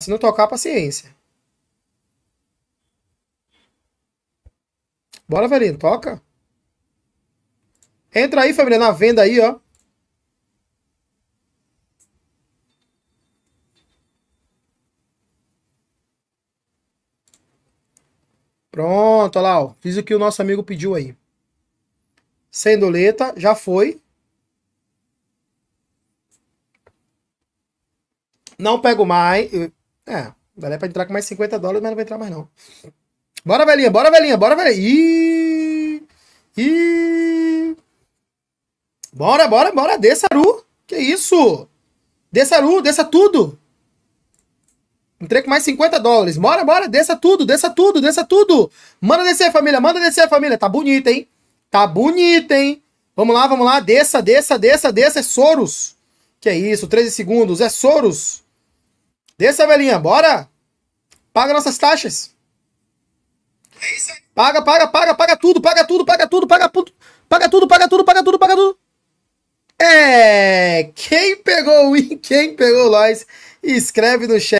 Se não tocar, paciência. Bora, velhinho, toca. Entra aí, família, na venda aí, ó. Pronto, olha lá, ó. Fiz o que o nosso amigo pediu aí. Sem doleta, já foi. Não pego mais. É, daria pra entrar com mais 50 dólares, mas não vai entrar mais não. Bora, velhinha, bora, velhinha, bora, velhinha. Ih, ih. Bora, bora, bora, desça, Aru. Que isso? Desça, Aru, desça tudo. Entrei com mais 50 dólares. Bora, bora, desça tudo, desça tudo, desça tudo. Manda descer, família, manda descer, família. Tá bonita, hein? Tá bonita, hein? Vamos lá, vamos lá. Desça, desça, desça, desça. É Soros. Que é isso, 13 segundos. É Soros. Desça, velhinha, bora. Paga nossas taxas. Paga, paga, paga, paga tudo, paga tudo, paga tudo, paga tudo. Paga tudo, paga tudo, paga tudo, paga tudo. É, quem pegou o win, quem pegou nós, escreve no chat.